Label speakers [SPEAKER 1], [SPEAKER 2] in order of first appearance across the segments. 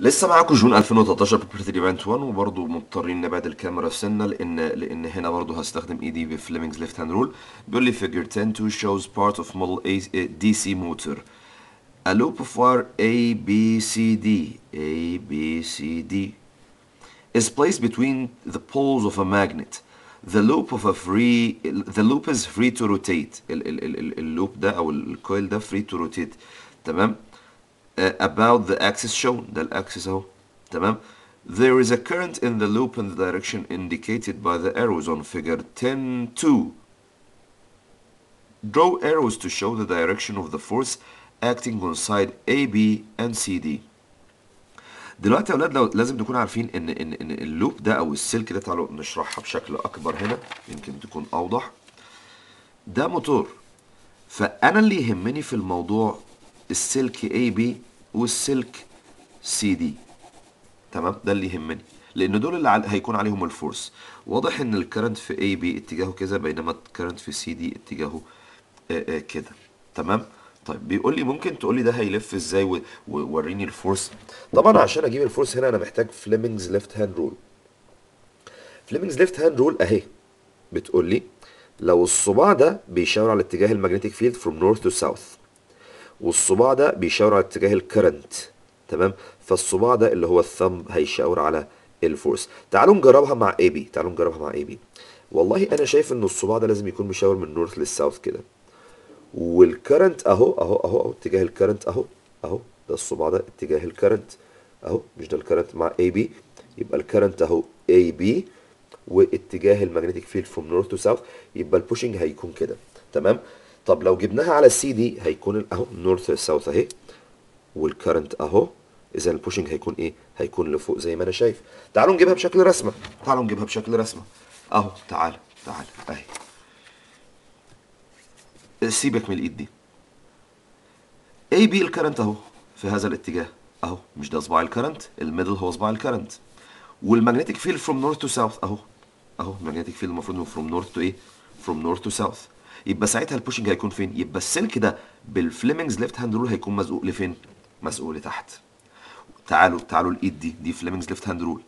[SPEAKER 1] لسه معاكم June 2013 paper 3 variant 1 وبرضه مضطرين نبعد الكاميرا سنه لأن لأن هنا برضه هستخدم ايدي ب Fleming's left hand rule بيقول لي figure 10 2 shows part of model A DC motor a loop of wire A B C D A B C D is placed between the poles of a magnet the loop of a free the loop is free to rotate ال ال ال ال ال loop ده أو ال coil ده free to rotate تمام uh, about the axis shown ده ال axis اهو تمام there is a current in the loop in the direction indicated by the arrows on figure 10 2 draw arrows to show the direction of the force acting on side A B and C D دلوقتي يا أولاد لو لازم نكون عارفين ان ان ان ال loop ده أو السلك ده تعالوا نشرحها بشكل اكبر هنا يمكن تكون اوضح ده موتور فانا اللي يهمني في الموضوع السلك A B والسلك C D تمام؟ ده اللي يهمني. لأن دول اللي هيكون عليهم ال force واضح إن ال current في A B اتجاهه كذا بينما ال current في C D اتجاهه كده تمام؟ طيب بيقول لي ممكن تقول لي ده هيلف إزاي ووريني ال force طبعا عشان أجيب ال force هنا أنا محتاج Fleming's left hand rule Fleming's left hand rule أهي. بتقول لي لو الصباع ده بيشاور على اتجاه ال magnetic field from north to south. والصباع ده بيشاور على اتجاه ال current تمام؟ فالصباع ده اللي هو ال thumb هيشاور على ال force تعالوا نجربها مع AB تعالوا نجربها مع AB والله أنا شايف إن الصباع ده لازم يكون مشاور من north لل south كده. وال current أهو أهو أهو أهو اتجاه ال current أهو أهو ده الصباع ده اتجاه ال current أهو مش ده ال current مع AB يبقى ال current أهو AB واتجاه ال magnetic field from north to south يبقى ال pushing هيكون كده تمام؟ طب لو جبناها على السي دي هيكون اهو north south اهي وال current اهو إذا ال pushing هيكون إيه؟ هيكون لفوق زي ما أنا شايف. تعالوا نجيبها بشكل رسمة. تعالوا نجيبها بشكل رسمة. أهو تعال تعال أهي. سيبك من الإيد دي. AB ال current أهو في هذا الاتجاه. أهو مش ده صباع ال current ال middle هو صباع ال current وال magnetic field from north to south أهو أهو ال magnetic field المفروض انه from north to إيه؟ from north to south يبقى ساعتها ال pushing هيكون فين؟ يبقى السلك ده بال Fleming's left hand rule هيكون مزقوق لفين؟ مزقوق لتحت. تعالوا تعالوا الايد دي دي Fleming's left hand rule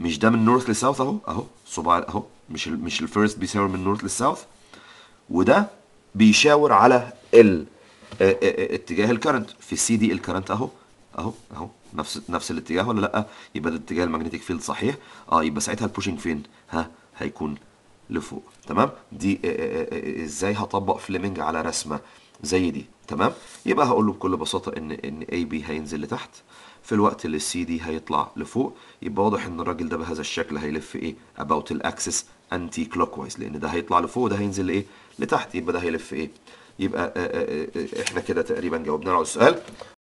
[SPEAKER 1] مش ده من north ل south أهو؟ أهو صباع أهو مش ال مش ال first بيساوي من north لل south وده بيشاور على ال آه، آه، آه، اتجاه ال current في ال CD ال current أهو أهو أهو. نفس نفس الاتجاه ولا لأ؟ يبقى ده اتجاه ال magnetic field صحيح. آه يبقى ساعتها ال pushing فين؟ ها هيكون لفوق تمام؟ دي آه، آه، آه، إزاي هطبق Fleming على رسمة زي دي تمام؟ يبقى هقول له بكل بساطة إن إن AB هينزل لتحت في الوقت اللي السي دي هيطلع لفوق يبقى واضح إن الراجل ده بهذا الشكل هيلف إيه؟ about ال axis انتي كلوك وايز لأن ده هيطلع لفوق وده هينزل لايه لتحت يبقى ده هيلف إيه؟ يبقى إحنا كده تقريبا جاوبنا على السؤال.